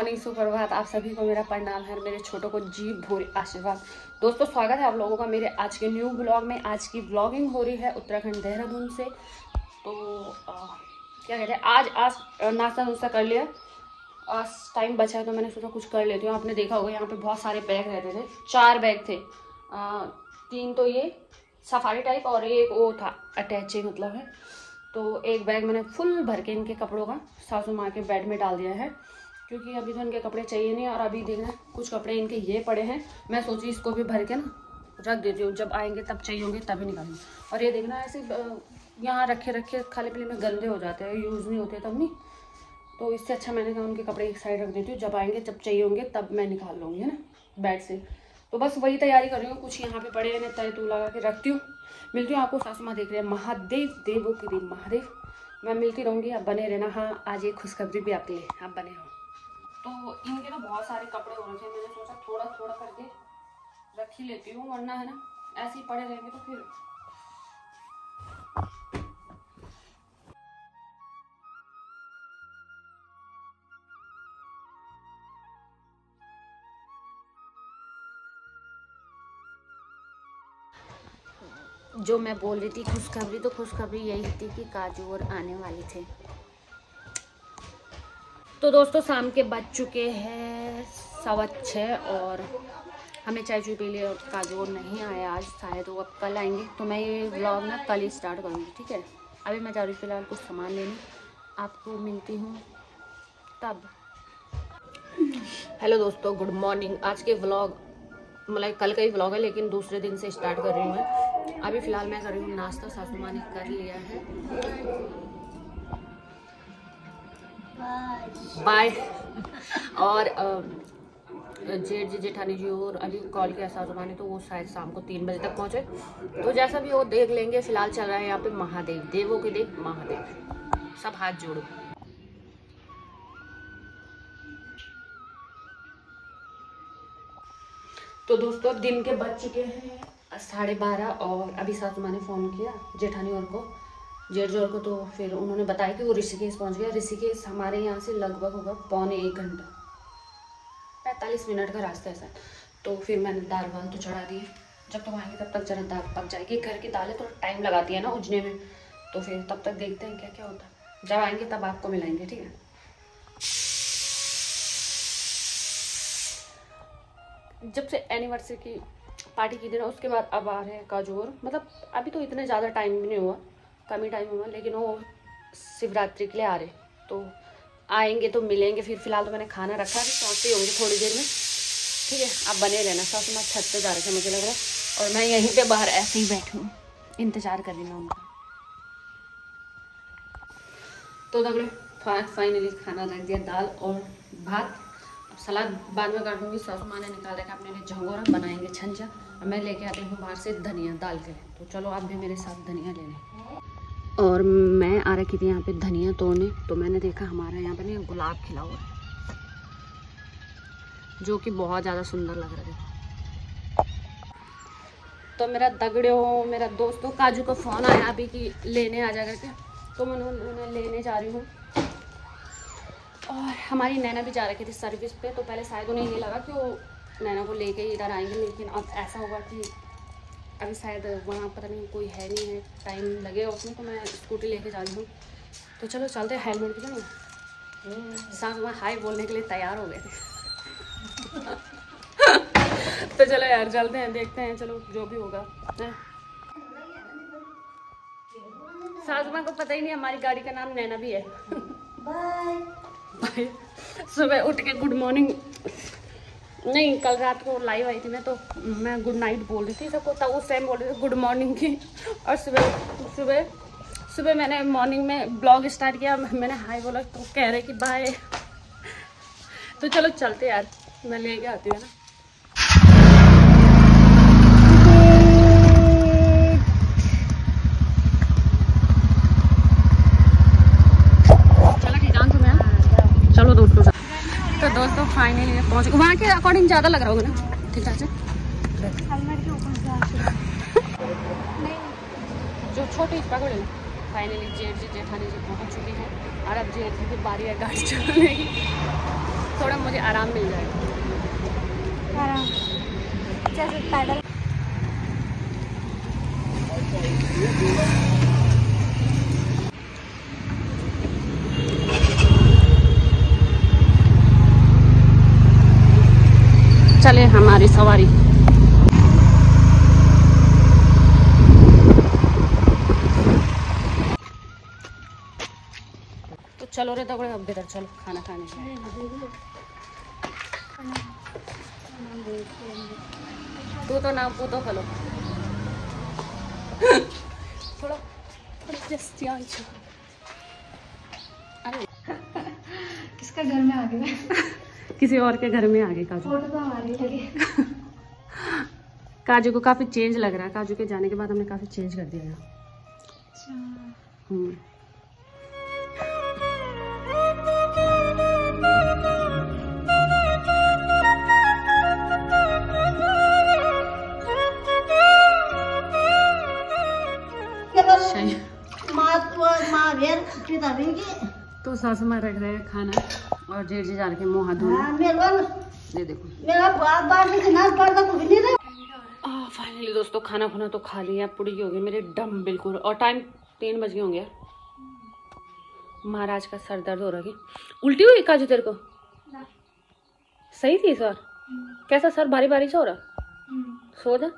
Morning सुप्रभात आप सभी को मेरा प्रणाम है मेरे छोटों को जी भोरे आशीर्वाद। दोस्तों स्वागत है आप लोगों का मेरे आज के न्यू ब्लॉग में। आज की ब्लॉगिंग हो रही है उत्तराखंड देहरादून से। तो आ, क्या कहते हैं आज आज नाश्ता नुश्ता कर लिया। आज टाइम बचा है तो मैंने सोचा कुछ कर लेती हूँ। आपने देखा होगा यहाँ पे बहुत सारे बैग रहते थे। चार बैग थे। आ, तीन तो ये सफारी टाइप और एक वो था अटैची मतलब है। तो एक बैग मैंने फुल भर के इनके कपड़ों का सासू माँ के बेड में डाल दिया है। क्योंकि अभी तो इनके कपड़े चाहिए नहीं और अभी देखना, कुछ कपड़े इनके ये पड़े हैं। मैं सोची इसको भी भर के ना रख देती हूँ। जब आएँगे तब चाहिए होंगे, तभी निकालूँगी। और ये देखना, ऐसे यहाँ रखे रखे, खाली पीले में गंदे हो जाते हैं यूज़ नहीं होते तब नहीं। तो इससे अच्छा मैंने कहा उनके कपड़े एक साइड रख देती हूँ। जब आएँगे, जब चाहिए होंगे, तब मैं निकाल लूँगी, है ना बेड से। तो बस वही तैयारी कर रही हूँ। कुछ यहाँ पे पड़े हैं तय तू लगा के रखती हूँ। मिलती हूँ आपको सासू माँ देख रहे हैं। महादेव, देवो के देव महादेव। मैं मिलती रहूँगी, आप बने रहना। हाँ आज एक खुशखबरी भी आपके लिए, आप बने रहो। तो इनके ना बहुत सारे कपड़े हो रखे हैं। मैंने सोचा थोड़ा थोड़ा करके रख ही लेती हूँ, वरना है ना, ऐसे ही पड़े रहेंगे तो फिर। जो मैं बोल रही थी खुशखबरी तो खुशखबरी यही थी कि काजू और आने वाले थे। तो दोस्तों, शाम के बज चुके हैं सवा छः और हमें चाय चू पी लिया और काजू और नहीं आया आज, शायद वो अब कल आएँगे। तो मैं ये ब्लॉग ना कल ही स्टार्ट करूँगी, ठीक है? अभी मैं जा रही फ़िलहाल कुछ सामान लेने। आपको मिलती हूँ तब। हेलो दोस्तों गुड मॉर्निंग आज के व्लॉग मतलब कल का ही व्लॉग है, लेकिन दूसरे दिन से स्टार्ट कर रही हूँ मैं। अभी फ़िलहाल मैं कर रही हूँ नाश्ता, सासू माँ ने कर लिया है। बाय। और जेठ जी, जेठानी जी और अभी कॉल किया सासू माँ ने तो वो शायद शाम को तीन बजे तक पहुँचे। तो जैसा भी वो देख लेंगे। फ़िलहाल चल रहा है यहाँ पे महादेव। देवों के देव महादेव। सब हाथ जोड़ो। तो दोस्तों दिन के बज चुके हैं साढ़े बारह, और अभी सासू माँ ने फ़ोन किया, जेठानी और को। जेठ ज़ोर को तो फिर उन्होंने बताया कि वो ऋषिकेश पहुँच गया। ऋषिकेश हमारे यहाँ से लगभग होगा पौने एक घंटा। पैंतालीस मिनट का रास्ता है सर। तो फिर मैंने दाल वाल तो चढ़ा दी जब तक आएँगे तब तक जरा दाल पक जाएगी। घर की दालें थोड़ा टाइम लगाती है ना उजने में। तो फिर तब तक देखते हैं क्या क्या होता है। जब आएँगे तब आपको मिलाएँगे, ठीक है? जब से एनिवर्सरी की पार्टी की थी ना उसके बाद अब आ रहे हैं काजूर। मतलब अभी तो इतने ज़्यादा टाइम भी नहीं हुआ। कम ही टाइम हुआ, लेकिन वो शिवरात्रि के लिए आ रहे। तो आएँगे तो मिलेंगे, फिर फ़िलहाल तो मैंने खाना रखा है पहुँचते होंगे थोड़ी देर में। ठीक है, आप बने रहना, सासू माँ छत पे जा रहे थे मुझे लग रहा है। और मैं यहीं पे बाहर ऐसे ही बैठी इंतज़ार कर रही हूँ उनका। तो तगड़े फाइनली खाना रख दिया, दाल और भात। सलाद बाद में काटूँगी, सासू माँ ने निकाल रखा अपने लिए झंगोरा बनाएँगे छंजा। और मैं लेके आती हूँ बाहर से धनिया दाल के तो चलो, आप भी मेरे साथ धनिया ले लें। और मैं आ रखी थी यहाँ पे धनिया तोड़ने तो मैंने देखा हमारा यहाँ पे ना गुलाब खिला हुआ है, जो कि बहुत ज़्यादा सुंदर लग रहा है। तो मेरा दगड़े हो मेरा दोस्तों, काजू का फ़ोन आया अभी कि लेने आ जा करके तो मैं उन्हें लेने जा रही हूँ। और हमारी नैना भी जा रखी थी सर्विस पे तो पहले शायद उन्हें ये लगा कि वो नैना को लेके इधर आएँगे, लेकिन अब ऐसा होगा कि अभी शायद वहाँ पता नहीं कोई है नहीं है टाइम लगेगा उसमें तो मैं स्कूटी लेके जा रही हूँ। तो चलो चलते हैं हेलमेट भी जाओ साथ में हाई बोलने के लिए तैयार हो गए थे। तो चलो यार चलते हैं देखते हैं चलो जो भी होगा सासू माँ को पता ही नहीं हमारी गाड़ी का नाम नैना भी है। बाय सुबह उठ के गुड मॉर्निंग नहीं, कल रात को लाइव आई थी मैं तो मैं गुड नाइट बोल रही थी, सबको तब उस टाइम बोल रही थी गुड मॉर्निंग की और सुबह सुबह सुबह मैंने मॉर्निंग में ब्लॉग स्टार्ट किया, मैंने हाई बोला तो कह रहे कि बाय तो चलो चलते यार, मैं लेके आती हूँ ना? पहुँच वहाँ के अकॉर्डिंग ज़्यादा लग रहा होगा ना। ठीक ठाक जो छोटी पकड़ फाइनली जेठ जी जेठानी जी पहुँच चुकी है। और अब जेठ जी की बारी है गाड़ी चलाने की। थोड़ा मुझे आराम मिल जाएगा आराम। जैसे पैडल चले हमारी सवारी। तो चलो रे तगड़े अब इधर चलो, खाना खाने। तू तो ना तू तो खलो थोड़ा थोड़ा। अरे। किसका घर में आ गया? किसी और के घर में आ गए काजू। फ़ोटो तो हमारी लगी। काजू को काफ़ी चेंज लग रहा है। काजू के जाने के बाद हमने काफ़ी चेंज कर दिया अच्छा। हम्म। तो सासू माँ रख रहे हैं खाना। और जेठ जी जा रखे मुँह हाथ धोने। ये देखो। फाइनली दोस्तों खाना खुना तो खा लिया पूरी हो गई मेरे डम बिल्कुल। और टाइम तीन बज गए होंगे। महाराज का सर दर्द हो रहा है उल्टी हुई काजू तेरे को? सही थी सर? कैसा सर भारी भारी से हो रहा? सो जा।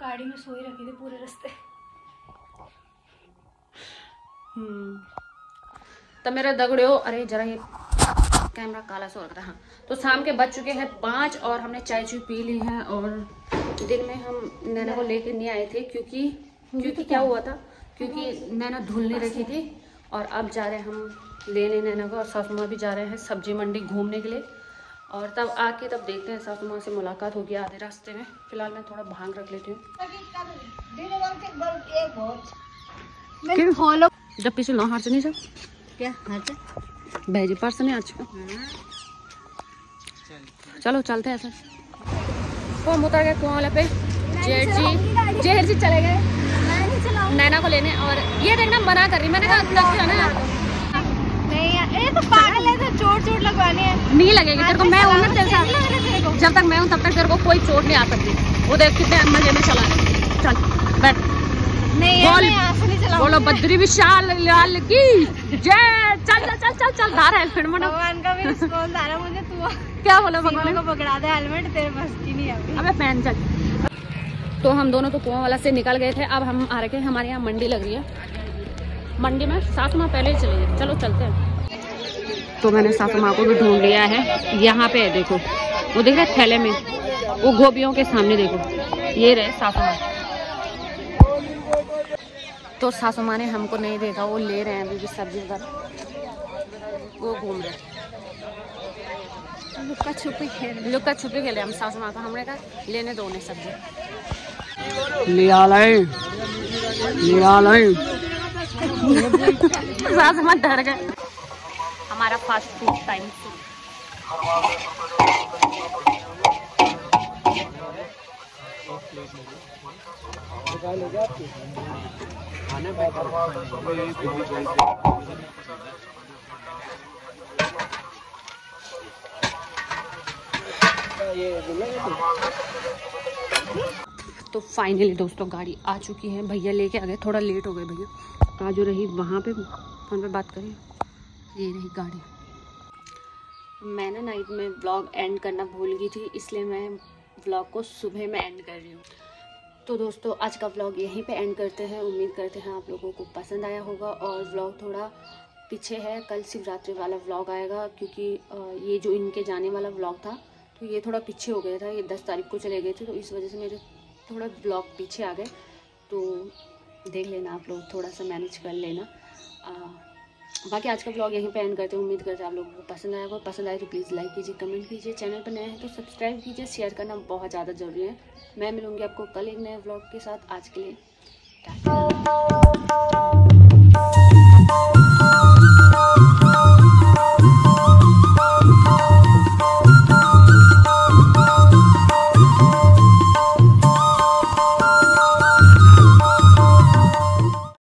गाड़ी में सोई रखी थी पूरे रास्ते। हम्म। तो मेरा दगड़े हो अरे जरा ये कैमरा काला सो हो रहा हाँ। तो शाम के बज चुके हैं पाँच और हमने चाय चुई पी ली है और दिन में हम नैना को लेकर नहीं आए थे क्योंकि क्योंकि क्या हुआ था? क्योंकि नैना धुलने रखी थी और अब जा रहे हैं हम लेने नैना को और सासू माँ भी जा रहे हैं सब्ज़ी मंडी घूमने के लिए। और तब आके तब देखते हैं सासू माँ से मुलाकात होगी आधे रास्ते में। फ़िलहाल मैं थोड़ा भाँग रख लेती हूँ। फॉलो जब पीछे लो हार नहीं सब क्या? हट भेजी पर्स नहीं आज चलो चलते हैं सर फ़ोन उतर गए कुआँ वाले पे। जेठ जी जेठ जी चले गए। मैं नैना को लेने और ये देखना मना कर रही मैंने कहा है नहीं ये तो पागल है तो चोट चोट लगवानी है। नहीं लगेगी तेरे को मैं हूँ ना तेरे साथ। जब तक मैं हूँ तब तक तेरे को कोई चोट नहीं आ सकती। वो देख कितने मज़े में चला रहे चल बैठ। नहीं बोल। नहीं बद्री विशाल लाल की। जय चल चल चल चल चल धार है फिर मनो। भगवान का भी रिस्पॉन्स आ रहा मुझे तू क्या बोलो भगवान को पकड़ा दे हेलमेट तेरे बस की नहीं है अभी। अबे पहन चल। तो हम दोनों तो कुआँ वाला से निकल गए थे अब हम आ रखे हैं हमारे यहाँ मंडी लग रही है। मंडी में सात माह पहले ही चले गए। चलो चलते हैं। तो मैंने सात माह को भी ढूंढ लिया है। यहाँ पे है देखो। वो दिख रहा थैले में। वो गोभियों के सामने देखो। ये रहे सात माँ तो सासू माँ ने हमको नहीं देखा वो ले रहे हैं अभी भी सब्ज़ी का वो घूम रहे लुक्का छुपी खेल लुक्का छुपी खेले हम सासू माँ को। हमने कहा लेने दो उन्हें सब्ज़ी। लिया लिया सासू माँ डर गए। हमारा फास्ट फ़ूड टाइम तो फाइनली दोस्तों गाड़ी आ चुकी है। भैया लेके आ गए थोड़ा लेट हो गए भैया। काजू रही वहाँ पे फ़ोन पे बात करें। ये रही गाड़ी। मैं ना नाइट में ब्लॉग एंड करना भूल गई थी इसलिए मैं ब्लॉग को सुबह में एंड कर रही हूँ। तो दोस्तों आज का ब्लॉग यहीं पे एंड करते हैं। उम्मीद करते हैं आप लोगों को पसंद आया होगा और ब्लॉग थोड़ा पीछे है। कल शिवरात्रि वाला व्लॉग आएगा क्योंकि ये जो इनके जाने वाला व्लॉग था तो ये थोड़ा पीछे हो गया था। ये दस तारीख को चले गए थे तो इस वजह से मेरे थोड़ा ब्लॉग पीछे आ गए। तो देख लेना आप लोग थोड़ा सा मैनेज कर लेना। आ, बाकी आज का ब्लॉग यहीं पे एंड करते हैं। उम्मीद करते हैं आप लोगों को पसंद आया होगा। पसंद आए तो प्लीज़ लाइक कीजिए कमेंट कीजिए। चैनल पर नए हैं तो सब्सक्राइब कीजिए। शेयर करना बहुत ज़्यादा ज़रूरी है। मैं मिलूँगी आपको कल एक नए ब्लॉग के साथ। आज के लिए